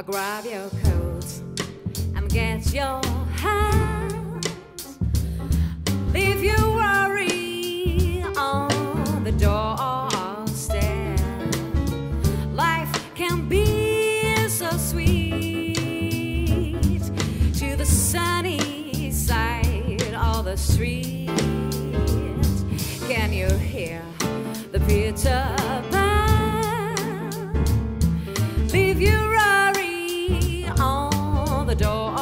I'll grab your coat and get your hat. Leave your worry on the doorstep. Life can be so sweet to the sunny side of the street. Can you hear the Peter the doorstep.